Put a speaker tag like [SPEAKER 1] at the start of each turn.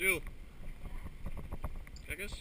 [SPEAKER 1] Jill. Check us.